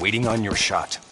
waiting on your shot.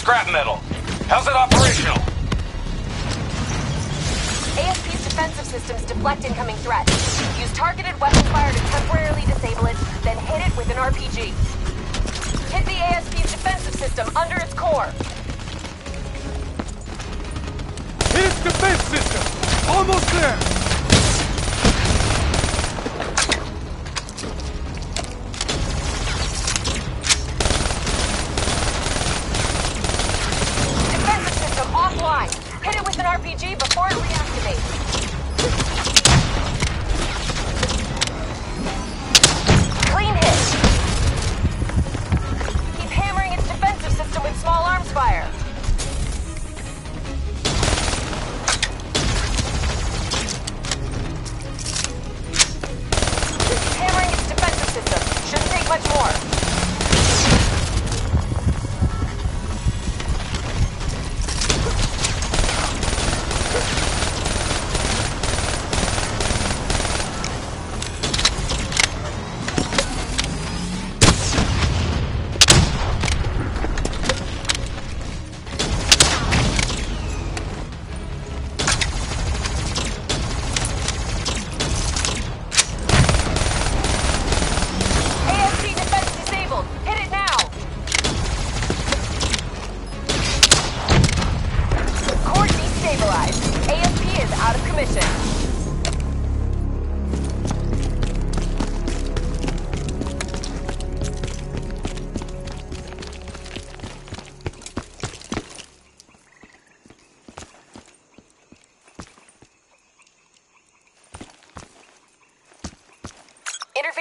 Scrap metal. How's it operational? ASP's defensive systems deflect incoming threats. Use targeted weapon fire to temporarily disable it, then hit it with an RPG. Hit the ASP's defensive system under its core. Hit its defense system! Almost there!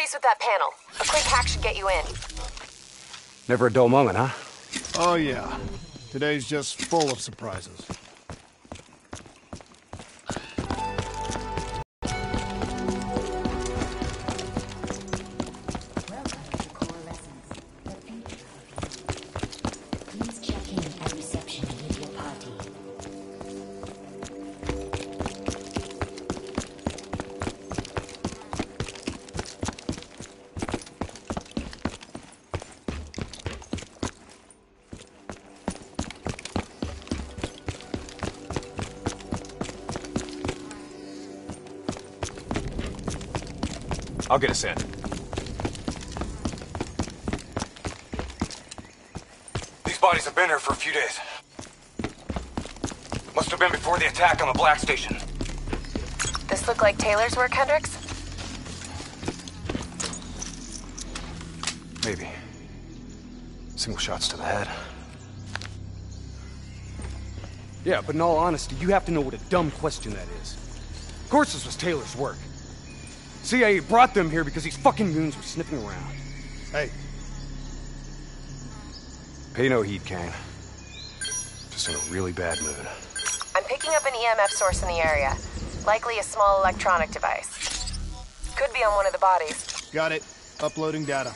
Interface with that panel. A quick hack should get you in. Never a dull moment, huh? Oh, yeah. Today's just full of surprises. I'll get us in. These bodies have been here for a few days. Must have been before the attack on the Black Station. This look like Taylor's work, Hendricks? Maybe. Single shots to the head. Yeah, but in all honesty, you have to know what a dumb question that is. Of course this was Taylor's work. CIA brought them here because these fucking goons were sniffing around. Hey, Pay no heed, Kane. Just in a really bad mood. I'm picking up an EMF source in the area. Likely a small electronic device. Could be on one of the bodies. got it. Uploading data.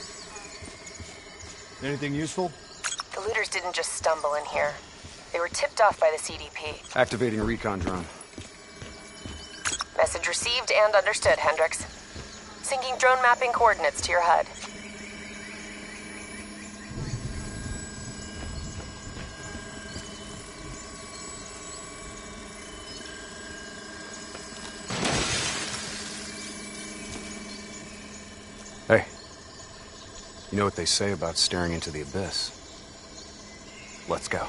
Anything useful? The looters didn't just stumble in here. They were tipped off by the CDP. Activating a recon drone. Message received and understood, Hendricks. Syncing drone mapping coordinates to your HUD. Hey. You know what they say about staring into the abyss? Let's go.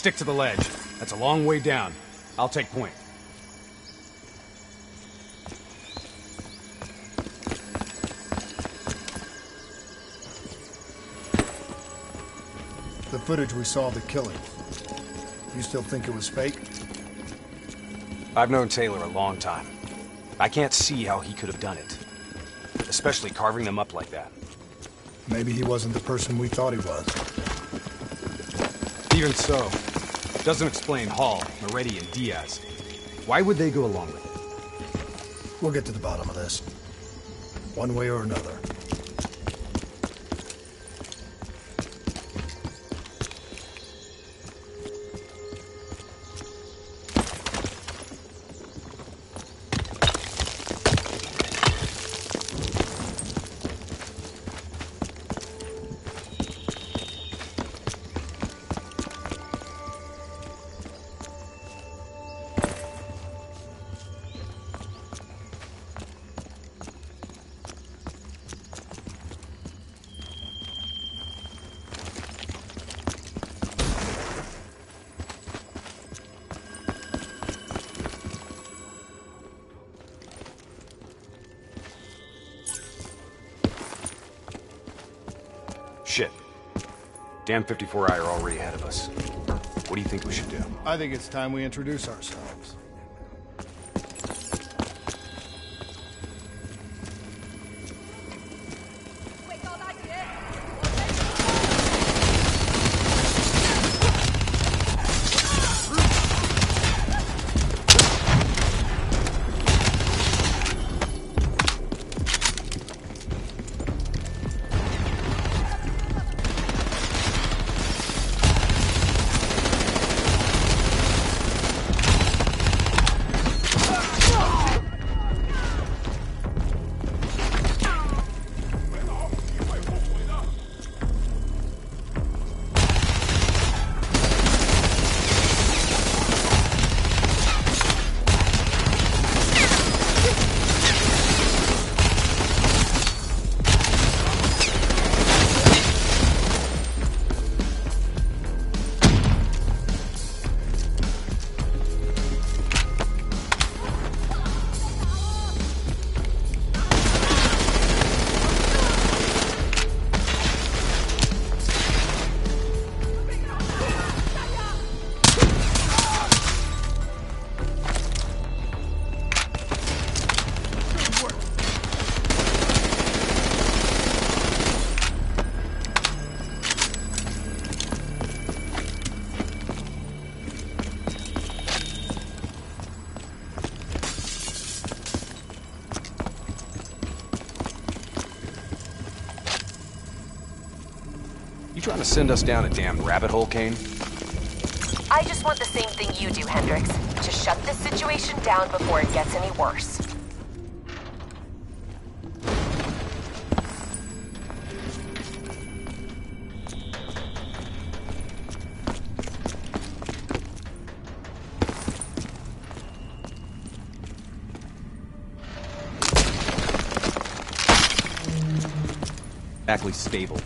Stick to the ledge. That's a long way down. I'll take point. The footage we saw of the killing. You still think it was fake? I've known Taylor a long time. I can't see how he could have done it. Especially carving them up like that. Maybe he wasn't the person we thought he was. Even so, doesn't explain Hall, Maretti, and Diaz. Why would they go along with it? We'll get to the bottom of this. One way or another. Damn 54i are already ahead of us. What do you think we should do? I think it's time we introduce ourselves. Send us down a damn rabbit hole, Kane? I just want the same thing you do, Hendricks. To shut this situation down before it gets any worse. Exactly stable.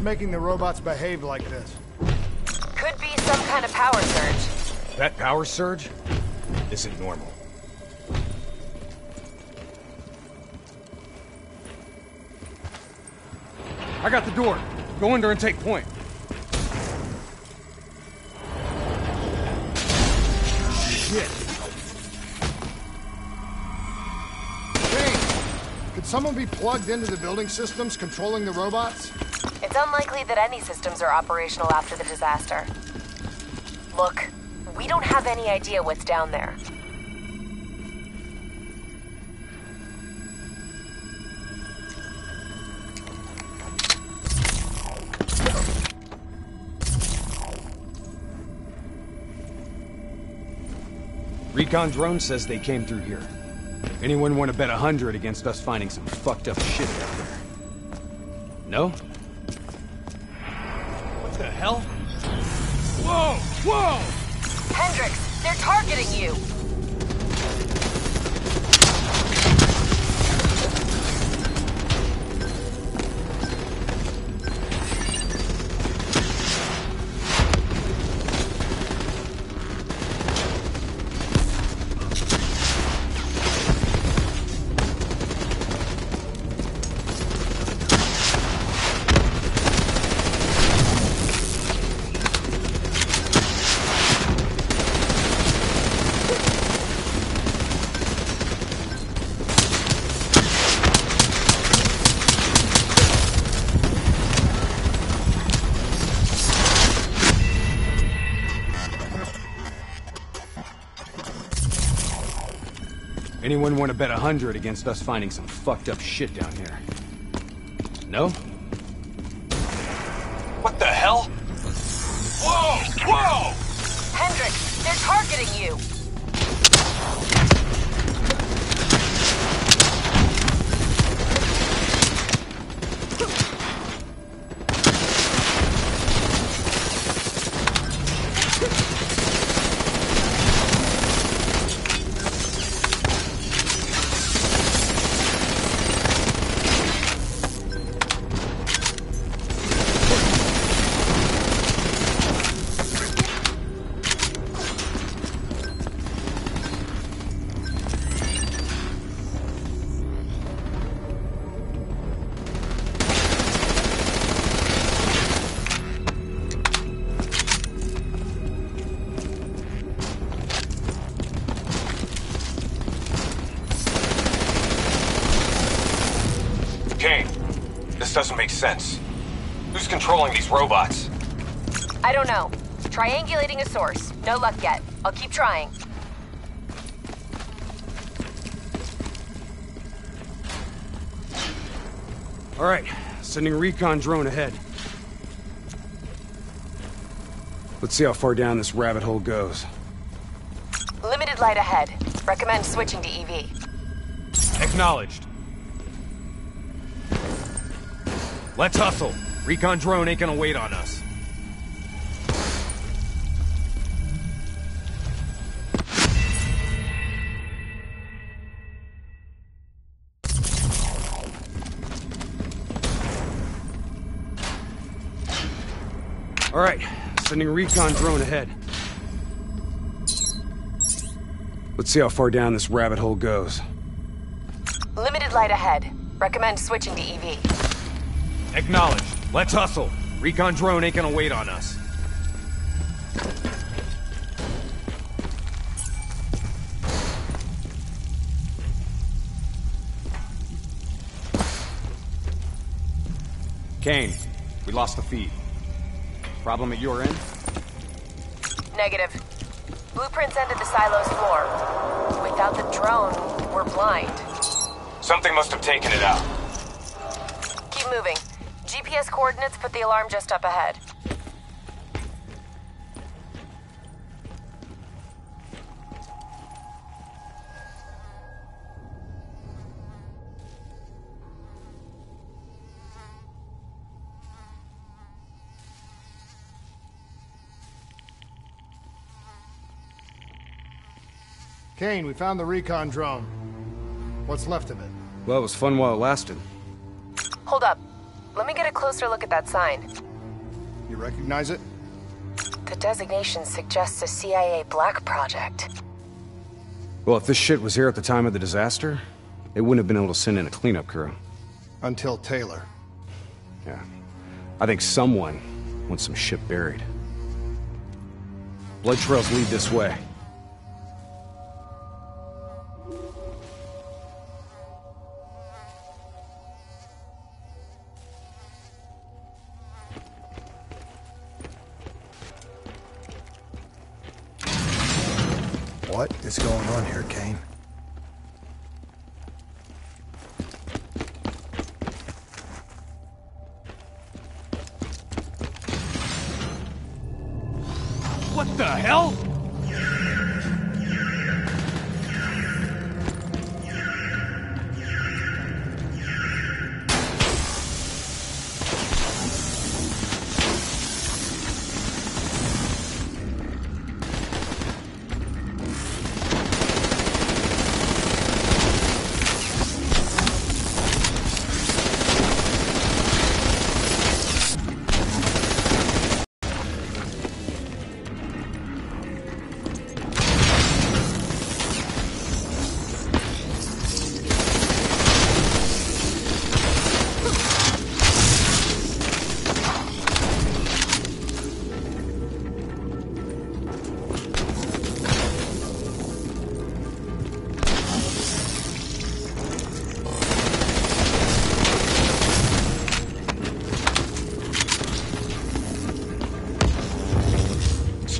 What's making the robots behave like this? Could be some kind of power surge. That power surge isn't normal. I got the door. Go in there and take point. Shit. Kane, could someone be plugged into the building systems controlling the robots? It's unlikely that any systems are operational after the disaster. Look, we don't have any idea what's down there. Recon drone says they came through here. Anyone want to bet a hundred against us finding some fucked up shit down there? No? What the hell? Whoa! Whoa! Hendricks, they're targeting you! Anyone want to bet a hundred against us finding some fucked up shit down here? No? What the hell? Whoa! Whoa! Hendricks, they're targeting you! Sense. Who's controlling these robots? I don't know. Triangulating a source. No luck yet. I'll keep trying. All right, sending recon drone ahead. Let's see how far down this rabbit hole goes. Limited light ahead. Recommend switching to EV. Acknowledged. Let's hustle. Recon drone ain't gonna wait on us. All right, sending recon drone ahead. Let's see how far down this rabbit hole goes. Limited light ahead. Recommend switching to EV. Acknowledged. Let's hustle. Recon drone ain't gonna wait on us. Kane, we lost the feed. Problem at your end? Negative. Blueprints ended the silo's floor. Without the drone, we're blind. Something must have taken it out. Keep moving. GPS coordinates put the alarm just up ahead. Kane, we found the recon drone. What's left of it? Well, it was fun while it lasted. Hold up. Closer look at that sign. You recognize it? The designation suggests a CIA black project. Well, if this shit was here at the time of the disaster, they wouldn't have been able to send in a cleanup crew. Until Taylor. Yeah. I think someone wants some shit buried. Blood trails lead this way. What the hell?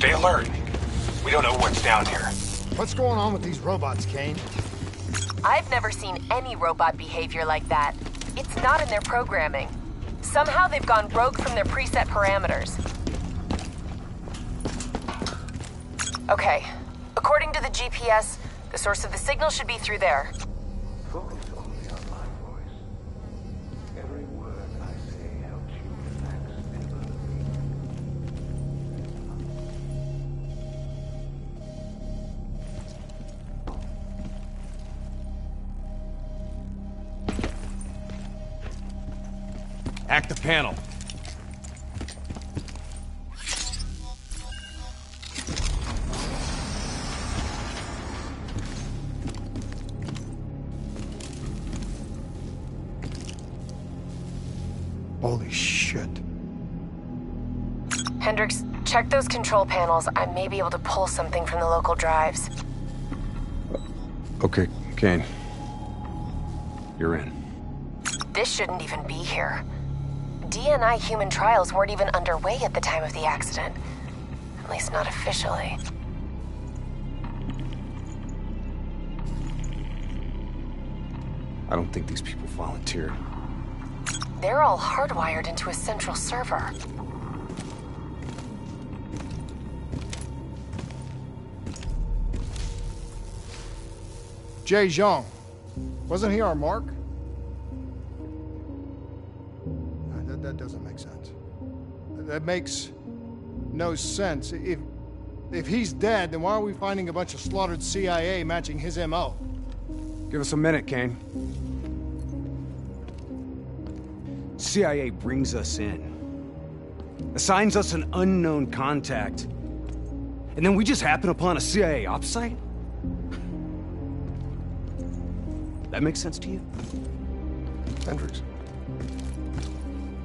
Stay alert. We don't know what's down here. What's going on with these robots, Kane? I've never seen any robot behavior like that. It's not in their programming. Somehow they've gone rogue from their preset parameters. Okay. According to the GPS, the source of the signal should be through there. Panel. Holy shit. Hendricks, check those control panels. I may be able to pull something from the local drives. Okay, Kane. You're in. This shouldn't even be here. DNI human trials weren't even underway at the time of the accident. At least not officially. I don't think these people volunteer. They're all hardwired into a central server. Jay Zhang. Wasn't he our mark? That makes no sense. If, if he's dead, then why are we finding a bunch of slaughtered CIA matching his MO? Give us a minute, Kane. CIA brings us in, assigns us an unknown contact, and then we just happen upon a CIA ops site? That makes sense to you? Hendricks.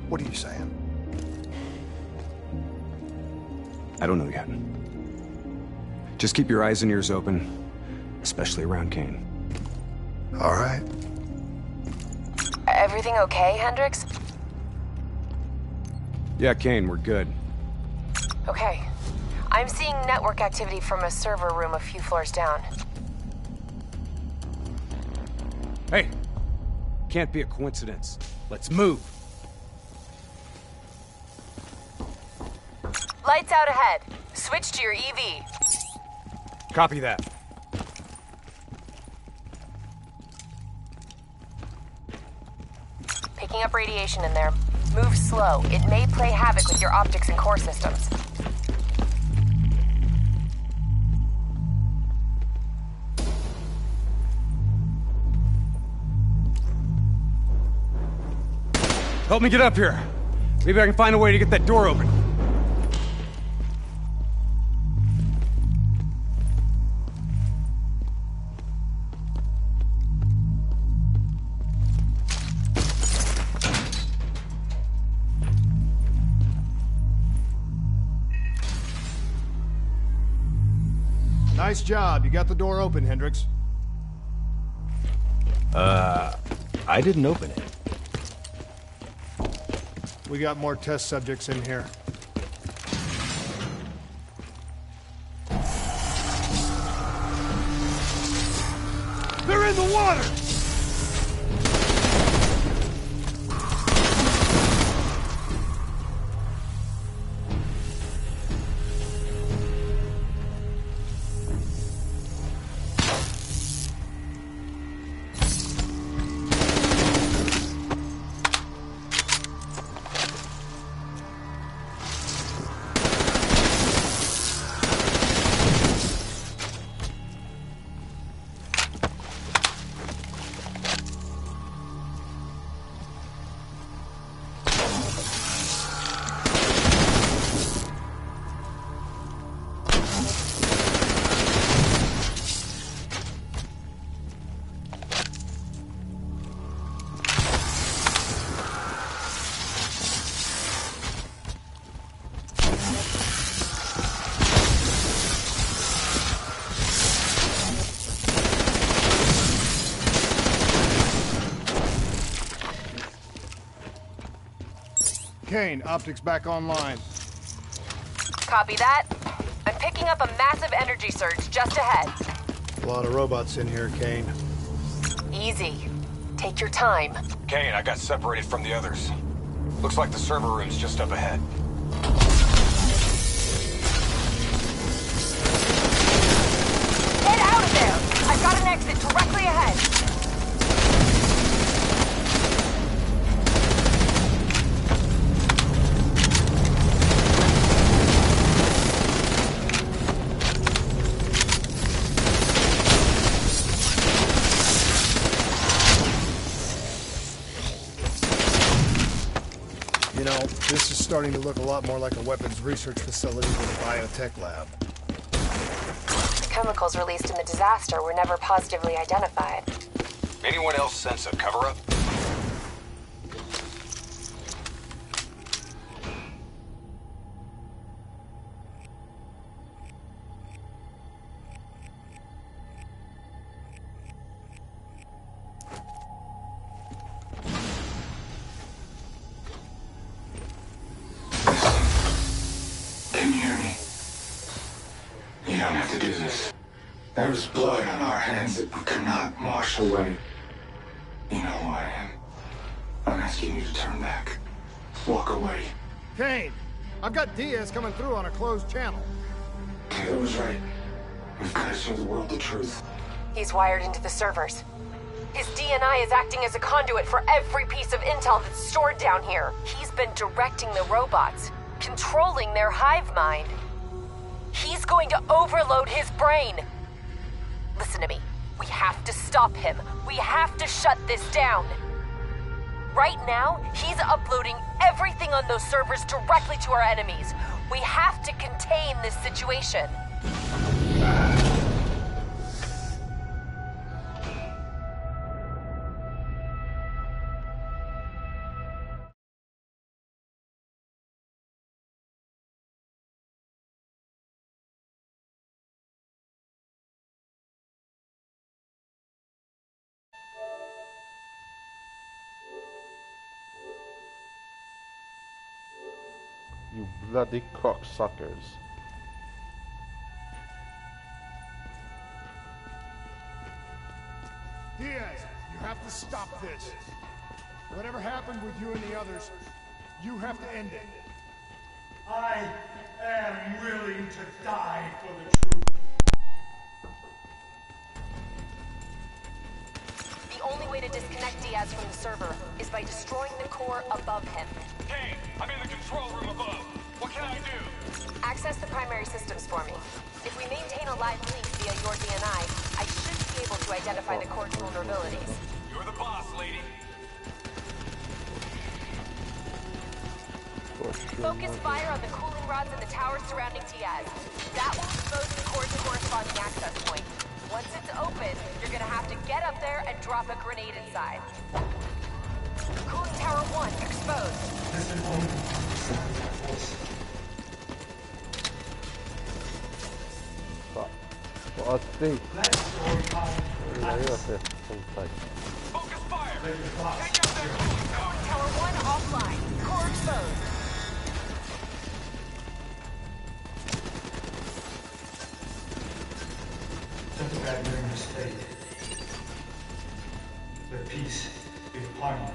What are you saying? I don't know yet. Just keep your eyes and ears open, especially around Kane. All right. Everything okay, Hendricks? Yeah, Kane, we're good. Okay. I'm seeing network activity from a server room a few floors down. Hey, can't be a coincidence. Let's move. Lights out ahead. Switch to your EV. Copy that. Picking up radiation in there. Move slow. It may play havoc with your optics and core systems. Help me get up here. Maybe I can find a way to get that door open. Nice job. You got the door open, Hendricks. Uh, I didn't open it. We got more test subjects in here. They're in the water! Kane, optics back online. Copy that. I'm picking up a massive energy surge just ahead. A lot of robots in here, Kane. Easy. Take your time. Kane, I got separated from the others. Looks like the server room's just up ahead. Get out of there! I've got an exit directly ahead. You know, this is starting to look a lot more like a weapons research facility than a biotech lab. The chemicals released in the disaster were never positively identified. Anyone else sense a cover-up? There was blood on our hands that we cannot wash away. You know who I am. I'm asking you to turn back. Walk away. Kane, I've got Diaz coming through on a closed channel. Taylor was right. We've got to show the world the truth. He's wired into the servers. His DNI is acting as a conduit for every piece of intel that's stored down here. He's been directing the robots, controlling their hive mind. He's going to overload his brain. Listen to me. We have to stop him. We have to shut this down. Right now, he's uploading everything on those servers directly to our enemies. We have to contain this situation. You bloody cocksuckers. Diaz, you have to stop this. Whatever happened with you and the others, you have to end it. I am willing to die for the truth. Only way to disconnect Diaz from the server is by destroying the core above him. Hey, I'm in the control room above. What can I do? Access the primary systems for me. If we maintain a live link via your DNI, I should be able to identify the core's vulnerabilities. You're the boss, lady. Focus fire on the cooling rods in the towers surrounding Diaz. That will expose the core to corresponding access point. Once it's open, you're gonna have to get up there and drop a grenade inside. Cooling tower 1 exposed. Det. Som sagt. Focus fire! Take out that cooling tower! Tower 1 offline. Core exposed. Let the bad memories fade. Let peace be upon you.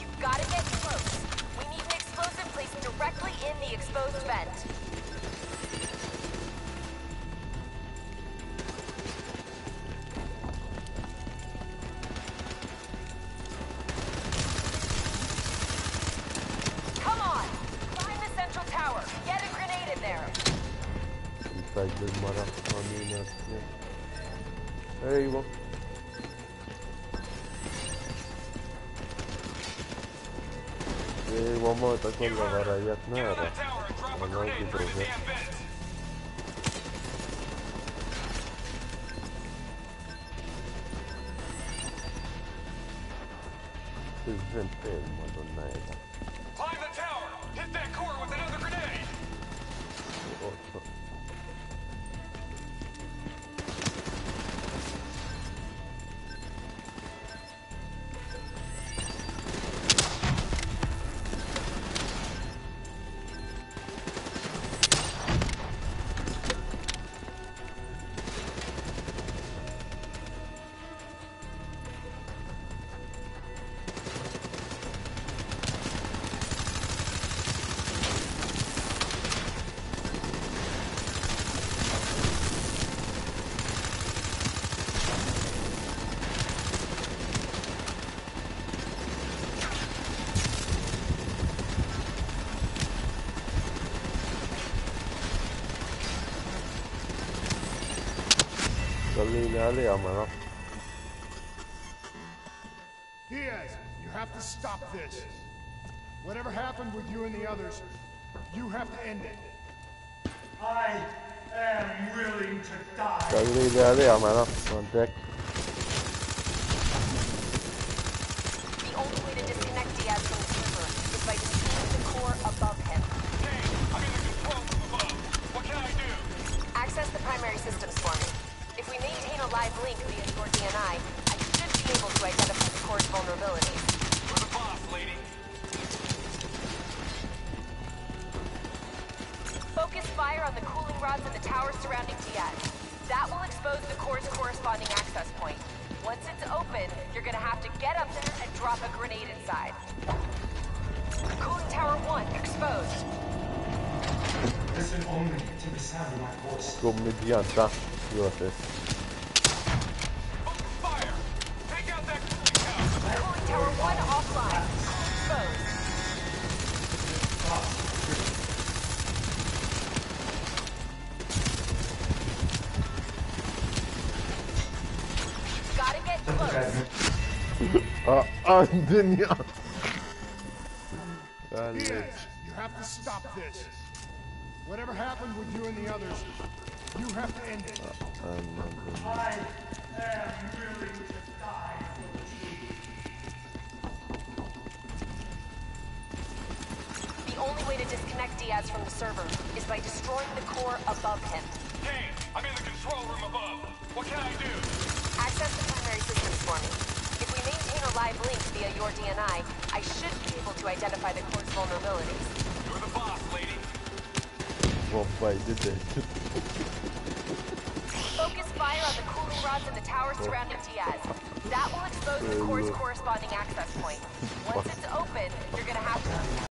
You've gotta get close. We need an explosive placed directly in the exposed vent. Come on! Find the central tower. Get a grenade in there. Inside mara. Amin ötüyor. Eyvah. Eyvah måta kolla vara rätt Get on nära. that Galina Lehmann. Diaz, you have to stop this. Whatever happened with you and the others, you have to end it. I am willing to die. Galina Lehmann. On deck. Rods in the towers surrounding Diaz. That will expose the core's corresponding access point. Once it's open, you're gonna have to get up there and drop a grenade inside. Cooling tower 1 exposed. Listen only to the sound of my voice. Komedianta. Gör det. Focus Ja, anden ja. Väldigt. You have to stop this. Whatever happened with you and the others, you have to end it. Anden. I am willing to die for the truth. The only way to disconnect Diaz from the server is by destroying the core above him. Kane, I'm in the control room above. What can I do? Access the primary systems for me. If a live link via your DNI, I should be able to identify the core's vulnerabilities. You're the boss, lady. Well, fight, did they? Focus fire on the cooling rods in the tower surrounding Diaz. That will expose the core's corresponding access point. Once it's open, you're gonna have to...